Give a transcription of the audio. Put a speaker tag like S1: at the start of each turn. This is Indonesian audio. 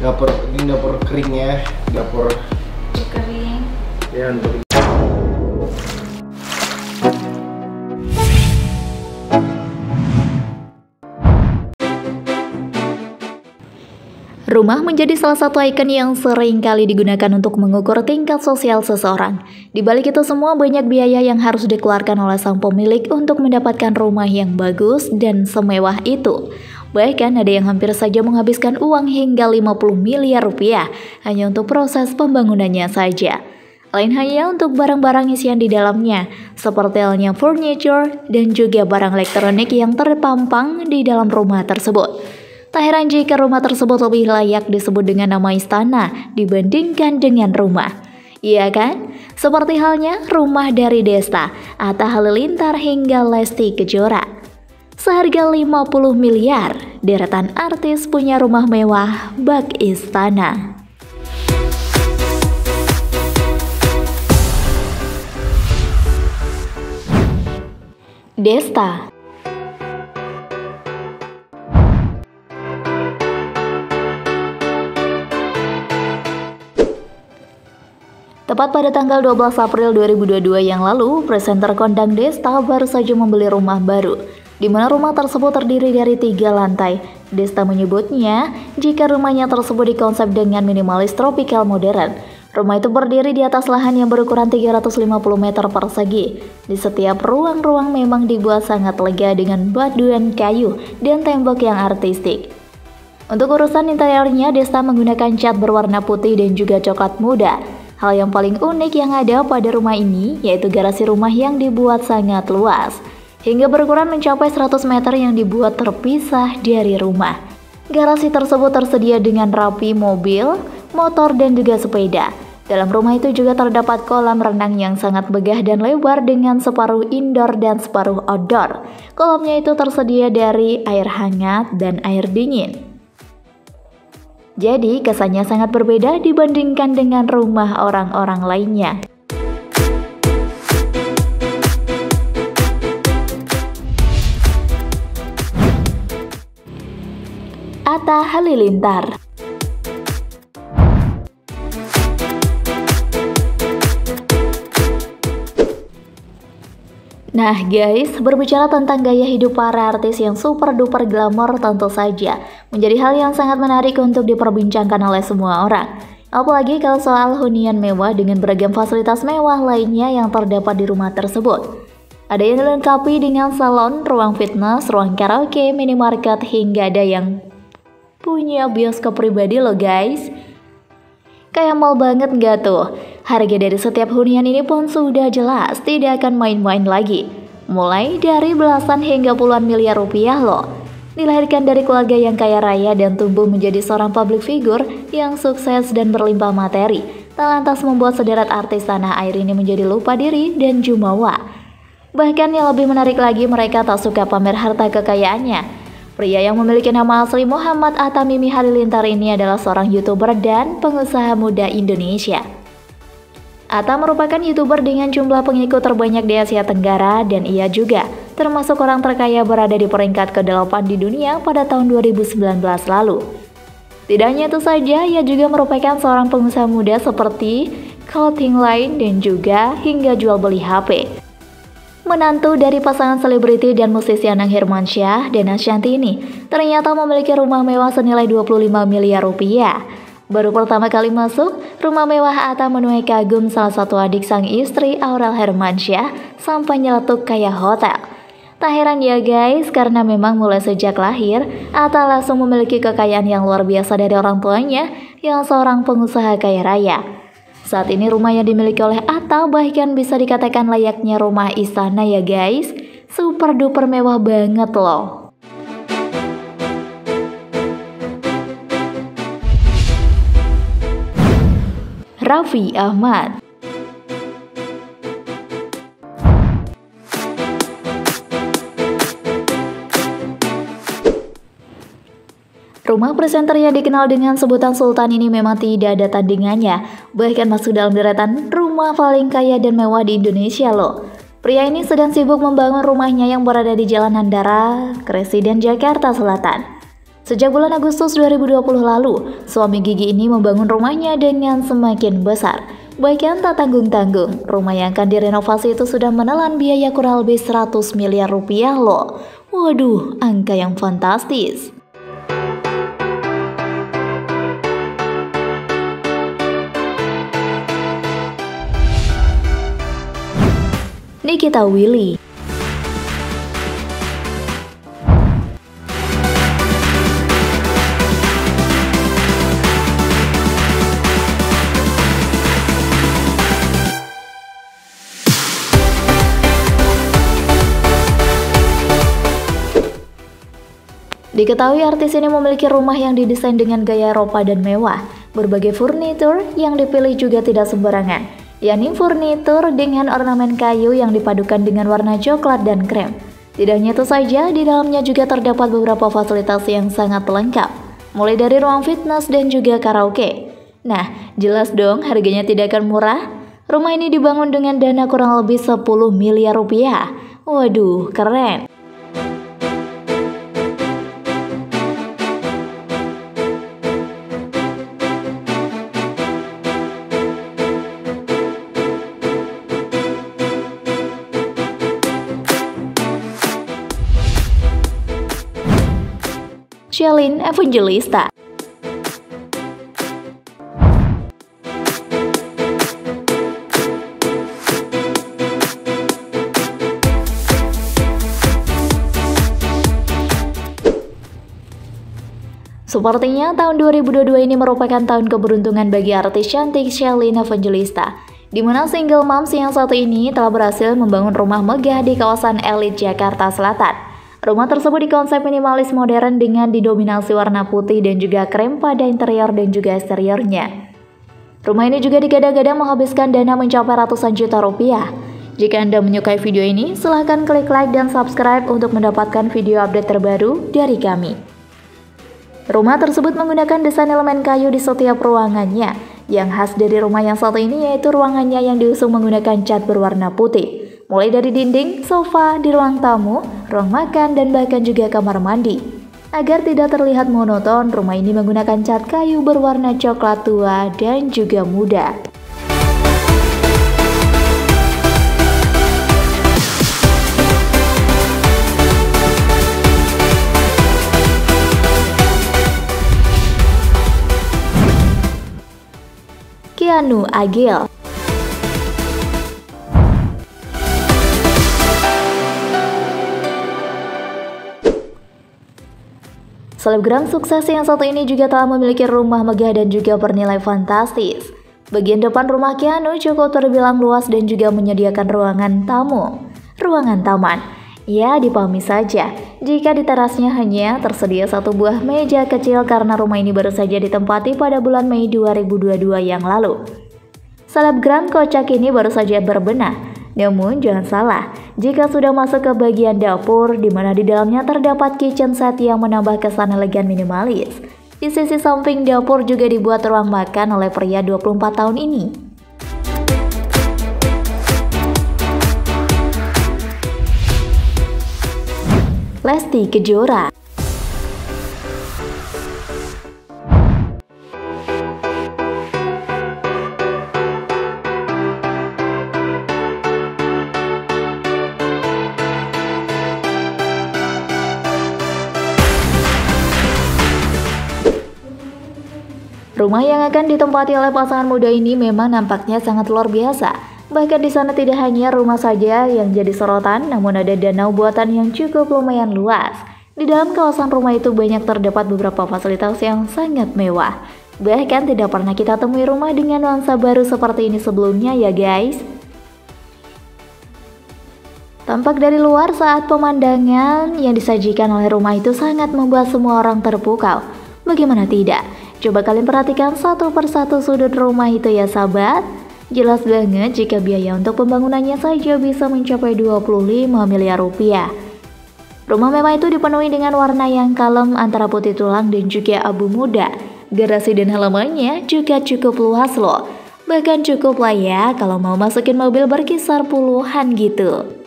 S1: dapur ini dapur keringnya dapur
S2: kering
S1: ya untuk
S3: Rumah menjadi salah satu ikon yang sering kali digunakan untuk mengukur tingkat sosial seseorang. Di balik itu semua banyak biaya yang harus dikeluarkan oleh sang pemilik untuk mendapatkan rumah yang bagus dan semewah itu. Bahkan ada yang hampir saja menghabiskan uang hingga 50 miliar rupiah hanya untuk proses pembangunannya saja. Lain hanya untuk barang-barang isian di dalamnya, seperti halnya furniture dan juga barang elektronik yang terpampang di dalam rumah tersebut. Tak heran jika rumah tersebut lebih layak disebut dengan nama istana dibandingkan dengan rumah. Iya kan? Seperti halnya rumah dari Desta, Atta Halilintar hingga Lesti Kejora. Seharga 50 miliar, deretan artis punya rumah mewah bak istana. Desta Tepat pada tanggal 12 April 2022 yang lalu, presenter kondang Desta baru saja membeli rumah baru, di mana rumah tersebut terdiri dari tiga lantai. Desta menyebutnya, jika rumahnya tersebut dikonsep dengan minimalis tropical modern. Rumah itu berdiri di atas lahan yang berukuran 350 meter persegi. Di setiap ruang-ruang memang dibuat sangat lega dengan batu dan kayu dan tembok yang artistik. Untuk urusan interiornya, Desta menggunakan cat berwarna putih dan juga coklat muda. Hal yang paling unik yang ada pada rumah ini yaitu garasi rumah yang dibuat sangat luas, hingga berukuran mencapai 100 meter yang dibuat terpisah dari rumah. Garasi tersebut tersedia dengan rapi mobil, motor, dan juga sepeda. Dalam rumah itu juga terdapat kolam renang yang sangat begah dan lebar dengan separuh indoor dan separuh outdoor. Kolamnya itu tersedia dari air hangat dan air dingin. Jadi kesannya sangat berbeda dibandingkan dengan rumah orang-orang lainnya. Atta Halilintar Nah guys, berbicara tentang gaya hidup para artis yang super duper glamor tentu saja menjadi hal yang sangat menarik untuk diperbincangkan oleh semua orang. Apalagi kalau soal hunian mewah dengan beragam fasilitas mewah lainnya yang terdapat di rumah tersebut. Ada yang dilengkapi dengan salon, ruang fitness, ruang karaoke, minimarket, hingga ada yang punya bioskop pribadi loh guys. Kayak mal banget nggak tuh? Harga dari setiap hunian ini pun sudah jelas tidak akan main-main lagi. Mulai dari belasan hingga puluhan miliar rupiah loh. Dilahirkan dari keluarga yang kaya raya dan tumbuh menjadi seorang public figure yang sukses dan berlimpah materi. Tak lantas membuat sederet artis tanah air ini menjadi lupa diri dan jumawa. Bahkan yang lebih menarik lagi mereka tak suka pamer harta kekayaannya Pria yang memiliki nama asli Muhammad Atta Mimi Halilintar ini adalah seorang YouTuber dan pengusaha muda Indonesia. Atta merupakan YouTuber dengan jumlah pengikut terbanyak di Asia Tenggara dan ia juga termasuk orang terkaya berada di peringkat ke-8 di dunia pada tahun 2019 lalu. Tidak hanya itu saja, ia juga merupakan seorang pengusaha muda seperti clothing line dan juga hingga jual beli HP. Menantu dari pasangan selebriti dan musisi Anang Hermansyah dan Ashanti ini ternyata memiliki rumah mewah senilai 25 miliar rupiah. Baru pertama kali masuk, rumah mewah Atta menuai kagum salah satu adik sang istri Aurel Hermansyah sampai nyeletuk kayak hotel. Tak heran ya guys, karena memang mulai sejak lahir, Atta langsung memiliki kekayaan yang luar biasa dari orang tuanya yang seorang pengusaha kaya raya. Saat ini rumah yang dimiliki oleh Atta bahkan bisa dikatakan layaknya rumah istana ya guys. Super duper mewah banget loh. Raffi Ahmad Rumah presenter yang dikenal dengan sebutan Sultan ini memang tidak ada tandingannya, bahkan masuk dalam deretan rumah paling kaya dan mewah di Indonesia loh. Pria ini sedang sibuk membangun rumahnya yang berada di Jalan Handara, Presiden Jakarta Selatan. Sejak bulan Agustus 2020 lalu, suami Gigi ini membangun rumahnya dengan semakin besar. Bahkan tak tanggung-tanggung, rumah yang akan direnovasi itu sudah menelan biaya kurang lebih 100 miliar rupiah loh. Waduh, angka yang fantastis. Nikita Willy Diketahui artis ini memiliki rumah yang didesain dengan gaya Eropa dan mewah. Berbagai furnitur yang dipilih juga tidak sembarangan, yakni furnitur dengan ornamen kayu yang dipadukan dengan warna coklat dan krem. Tidak hanya itu saja, di dalamnya juga terdapat beberapa fasilitas yang sangat lengkap, mulai dari ruang fitness dan juga karaoke. Nah, jelas dong harganya tidak akan murah. Rumah ini dibangun dengan dana kurang lebih 10 miliar rupiah. Waduh, keren. Shelin Evangelista. Sepertinya tahun 2022 ini merupakan tahun keberuntungan bagi artis cantik Shelin Evangelista, di mana single moms yang satu ini telah berhasil membangun rumah megah di kawasan elit Jakarta Selatan. Rumah tersebut dikonsep minimalis modern dengan didominasi warna putih dan juga krem pada interior dan juga eksteriornya. Rumah ini juga digadang-gadang menghabiskan dana mencapai ratusan juta rupiah. Jika Anda menyukai video ini, silahkan klik like dan subscribe untuk mendapatkan video update terbaru dari kami. Rumah tersebut menggunakan desain elemen kayu di setiap ruangannya. Yang khas dari rumah yang satu ini yaitu ruangannya yang diusung menggunakan cat berwarna putih mulai dari dinding, sofa, di ruang tamu, ruang makan, dan bahkan juga kamar mandi. Agar tidak terlihat monoton, rumah ini menggunakan cat kayu berwarna coklat tua dan juga muda. Keanu Agil Selebgram sukses yang satu ini juga telah memiliki rumah megah dan juga bernilai fantastis. Bagian depan rumah Keanu cukup terbilang luas dan juga menyediakan ruangan tamu, ruangan taman. Ya, dipahami saja, jika di terasnya hanya tersedia satu buah meja kecil karena rumah ini baru saja ditempati pada bulan Mei 2022 yang lalu. Selebgram kocak ini baru saja berbenah namun jangan salah, jika sudah masuk ke bagian dapur di mana di dalamnya terdapat kitchen set yang menambah kesan elegan minimalis. Di sisi samping dapur juga dibuat ruang makan oleh pria 24 tahun ini. Lesti Kejora Rumah yang akan ditempati oleh pasangan muda ini memang nampaknya sangat luar biasa. Bahkan di sana tidak hanya rumah saja yang jadi sorotan, namun ada danau buatan yang cukup lumayan luas. Di dalam kawasan rumah itu banyak terdapat beberapa fasilitas yang sangat mewah. Bahkan tidak pernah kita temui rumah dengan nuansa baru seperti ini sebelumnya ya guys. Tampak dari luar saat pemandangan yang disajikan oleh rumah itu sangat membuat semua orang terpukau. Bagaimana tidak? Coba kalian perhatikan satu persatu sudut rumah itu ya sahabat. Jelas banget jika biaya untuk pembangunannya saja bisa mencapai 25 miliar rupiah. Rumah mewah itu dipenuhi dengan warna yang kalem antara putih tulang dan juga abu muda. Garasi dan halamannya juga cukup luas loh. Bahkan cukup lah ya kalau mau masukin mobil berkisar puluhan gitu.